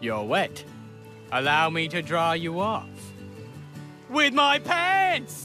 You're wet. Allow me to dry you off. With my pants!